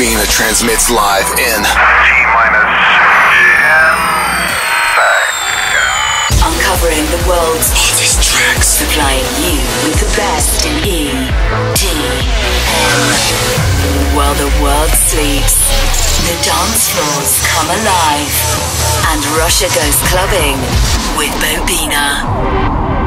Bobina transmits live in Uncovering the world's hottest tracks. Supplying you with the best in E, D, M. While the world sleeps, the dance floors come alive. And Russia goes clubbing with Bobina.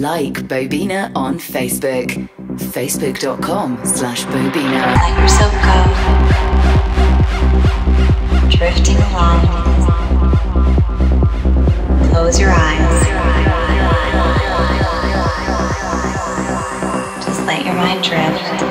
Like Bobina on Facebook. Facebook.com slash Bobina. Let yourself go. Drifting along. Close your eyes. Just let your mind drift. Let your mind drift.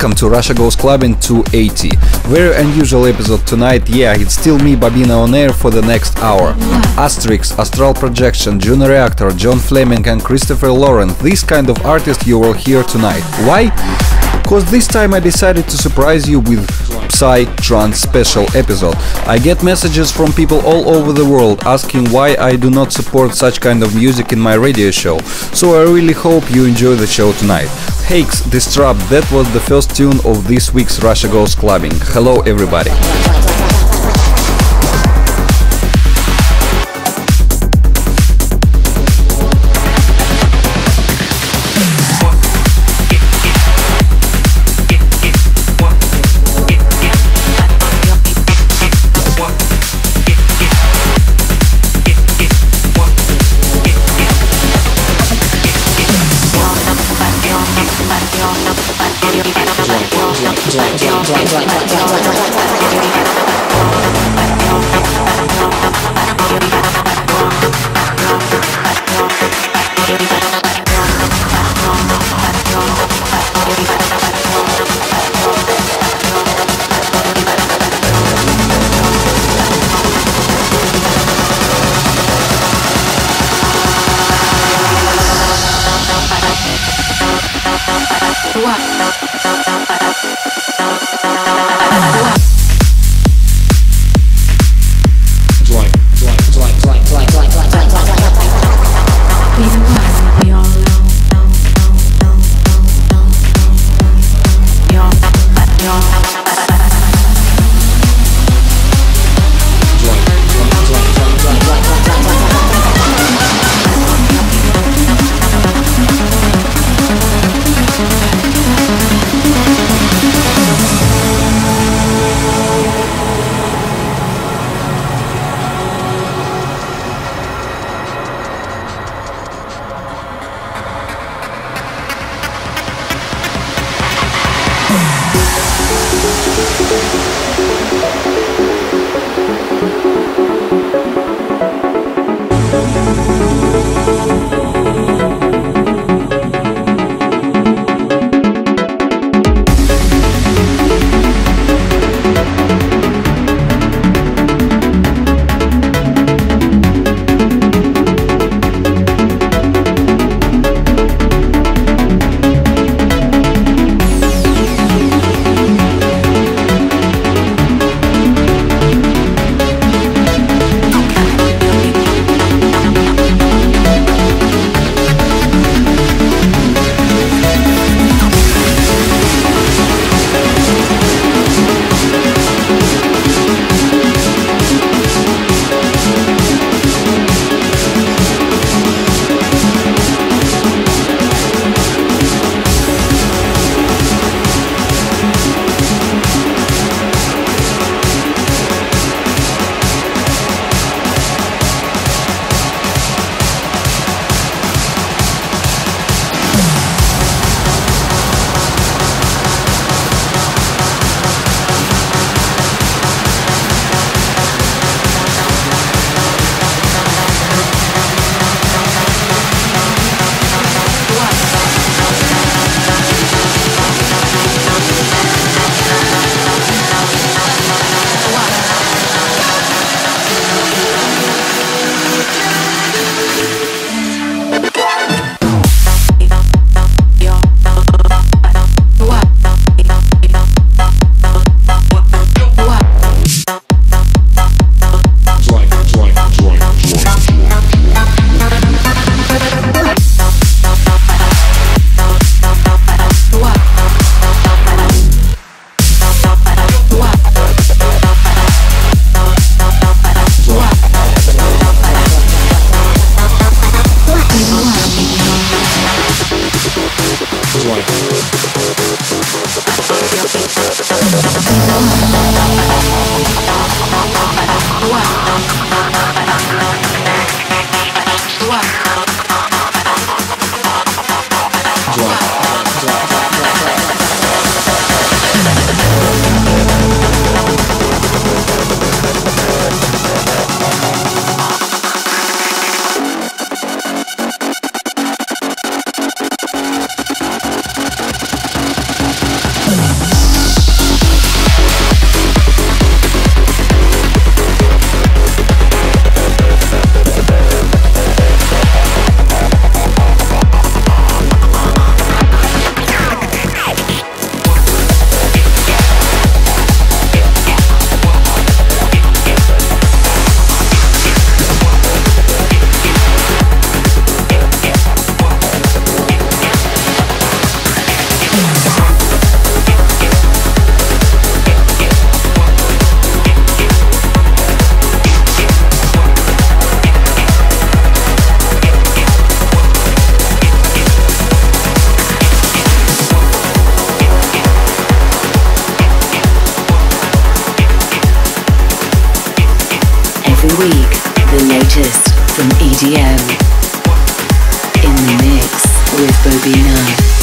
Welcome to Russia Goes Clubbing 280. Very unusual episode tonight, yeah, it's still me, Bobina, on air for the next hour. Astrix, Astral Projection, Juno Reactor, John Fleming and Christopher Lawrence, this kind of artist you will hear tonight. Why? Cause this time I decided to surprise you with Psy Trance special episode. I get messages from people all over the world asking why I do not support such kind of music in my radio show, so I really hope you enjoy the show tonight. Phaxe Disturbed, that was the first tune of this week's Russia Goes Clubbing. Hello everybody. 转转转转转转。Week, the latest from EDM. In the mix with Bobina.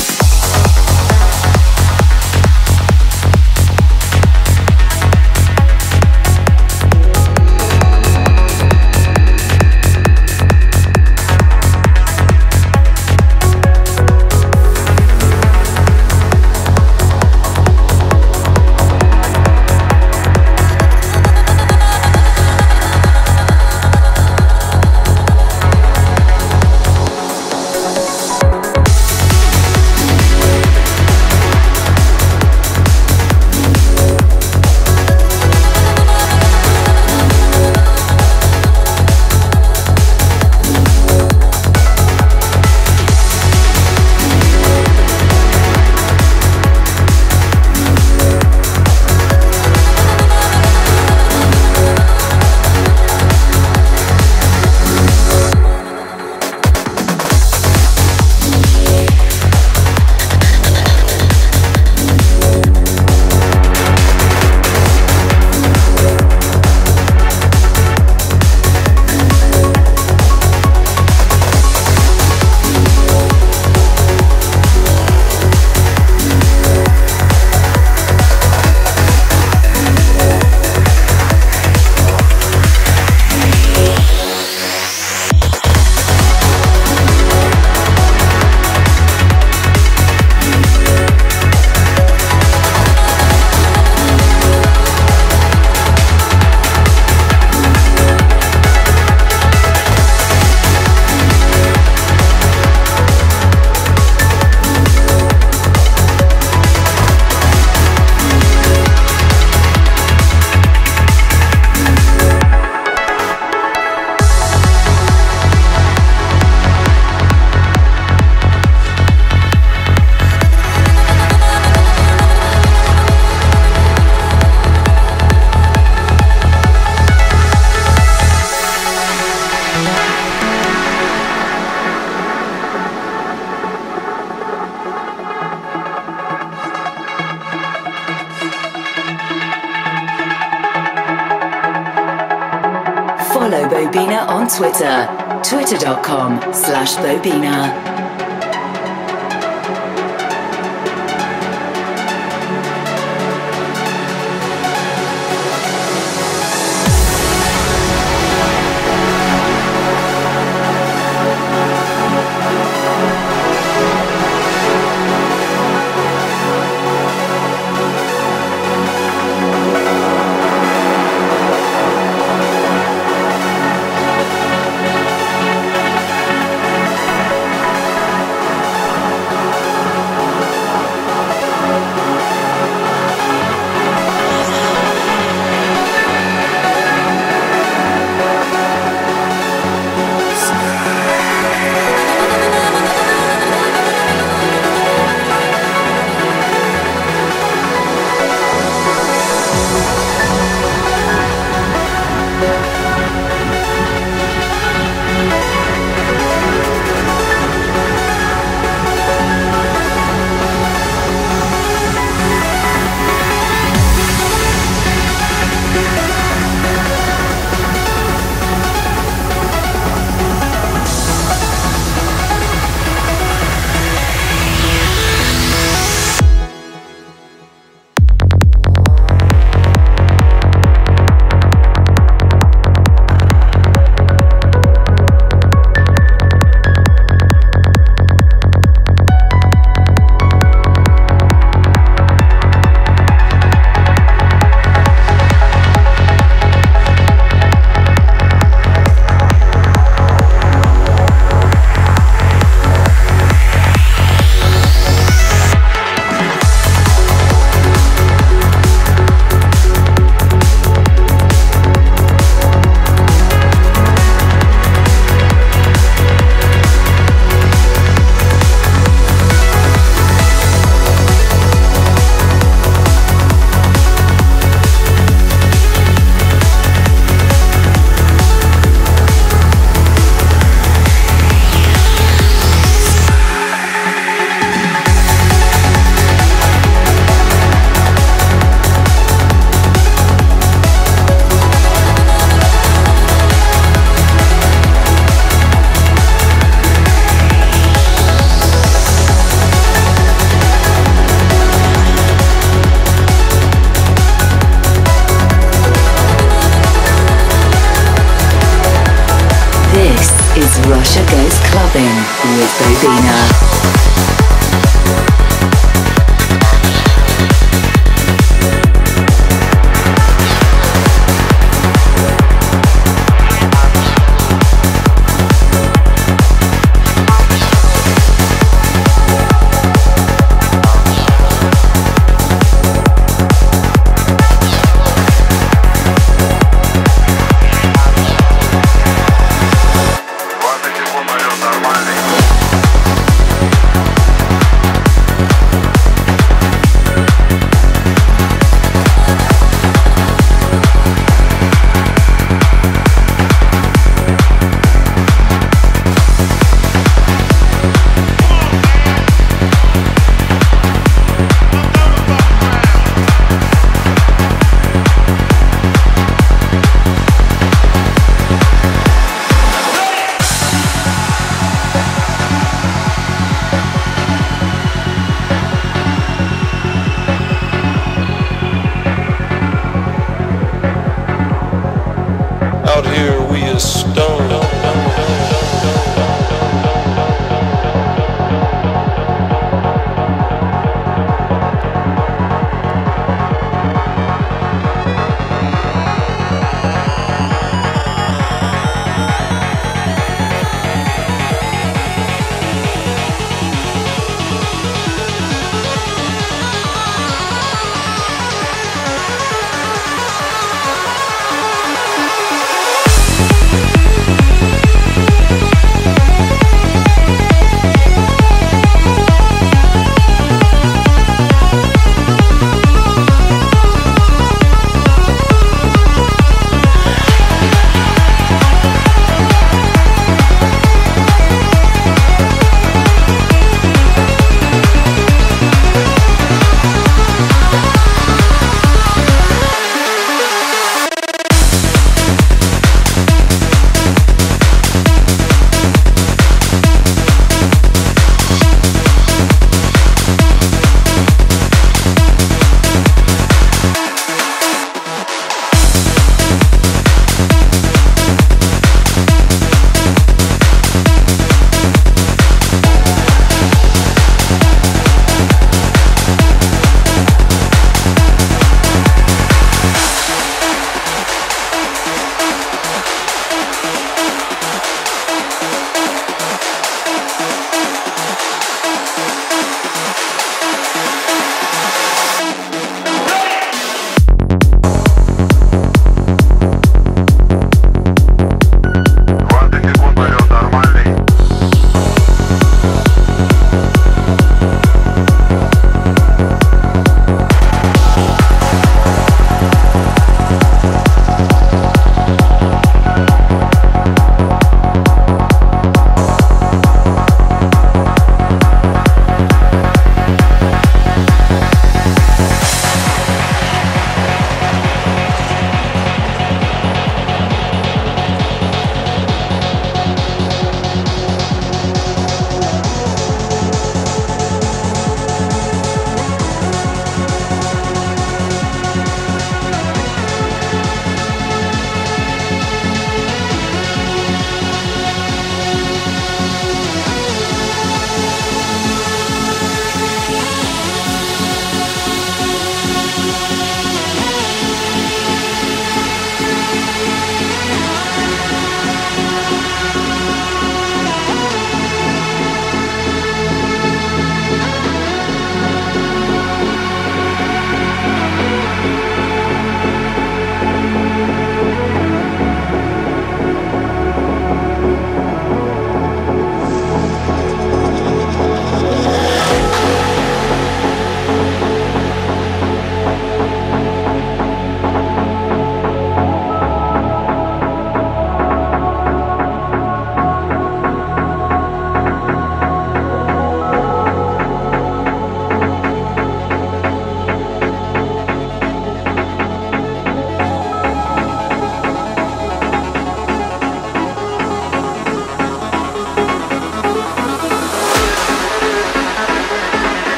Twitter, twitter.com slash Bobina.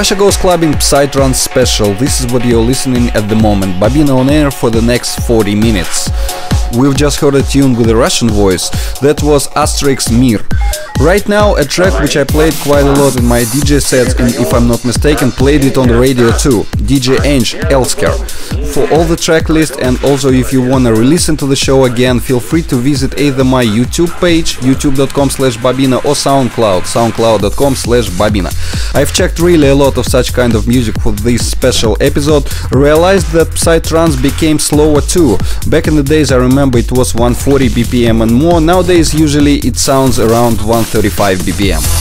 Russia Goes Clubbing Psytrance Special. This is what you're listening at the moment. Bobina on air for the next 40 minutes. We've just heard a tune with a Russian voice. That was Astrix Mir. Right now, a track which I played quite a lot in my DJ sets, and if I'm not mistaken, played it on the radio too. DJ Ange Elsker. For all the track list and also if you wanna re-listen to the show again, feel free to visit either my YouTube page, youtube.com slash bobina or SoundCloud, soundcloud.com slash bobina. I've checked really a lot of such kind of music for this special episode, realized that Psytrance became slower too. Back in the days I remember it was 140 BPM and more, nowadays usually it sounds around 135 BPM.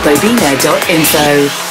iTunes.bobina.info.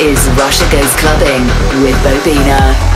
is Russia Goes Clubbing with Bobina.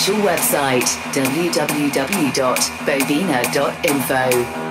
Official website, www.bobina.info.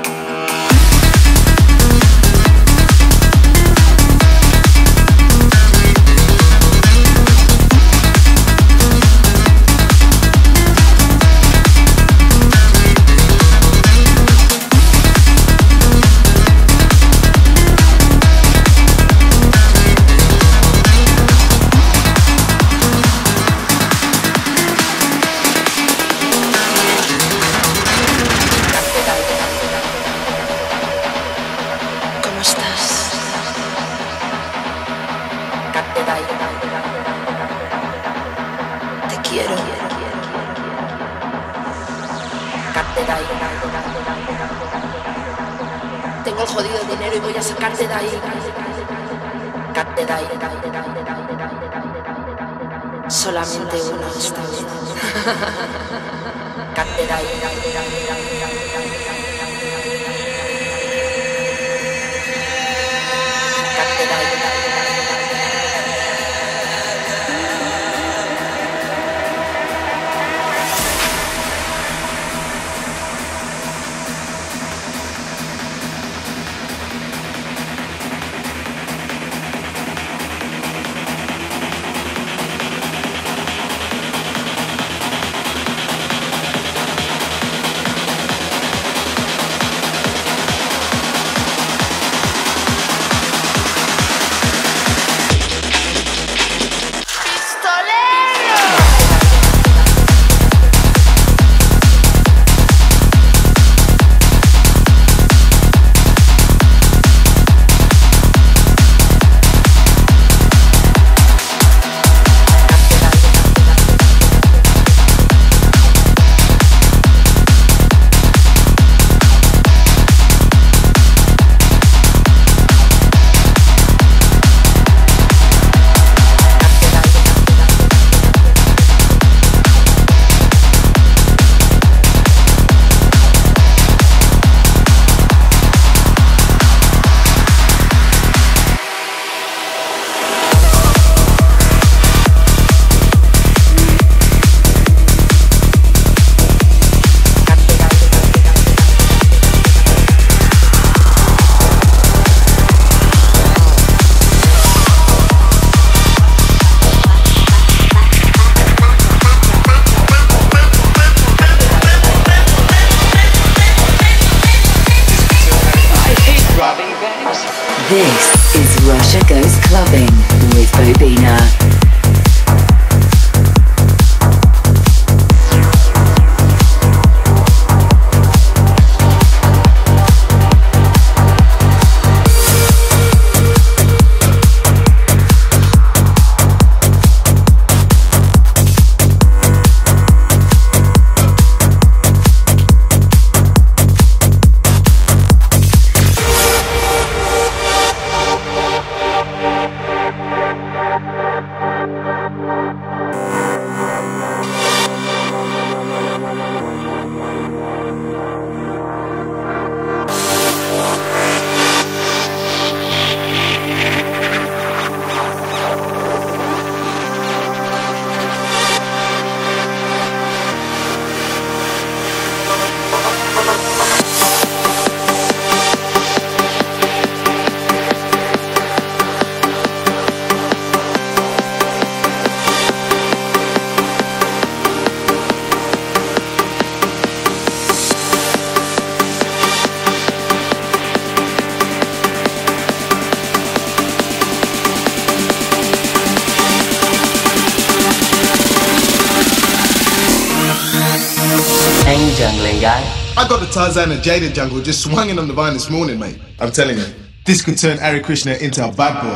Tarzan and Jada Jungle just swinging on the vine this morning, mate. I'm telling you, this could turn Hare Krishna into a bad boy.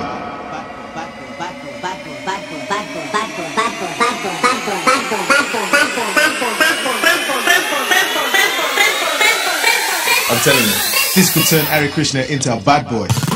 I'm telling you, this could turn Hare Krishna into a bad boy.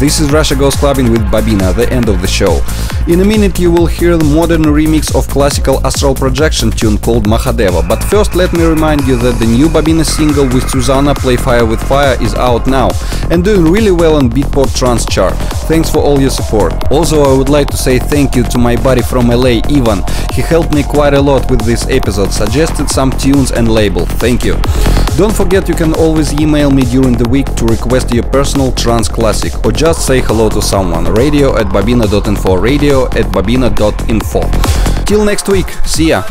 This is Russia Goes Clubbing with Bobina, the end of the show. In a minute you will hear the modern remix of classical astral projection tune called Mahadeva. But first let me remind you that the new Bobina single with Susana Play Fire with Fire is out now and doing really well on Beatport Trance chart. Thanks for all your support. Also I would like to say thank you to my buddy from LA, Ivan. He helped me quite a lot with this episode, suggested some tunes and label. Thank you. Don't forget you can always email me during the week to request your personal trance classic or just say hello to someone. Radio at bobina.info, radio at bobina.info. Till next week, see ya!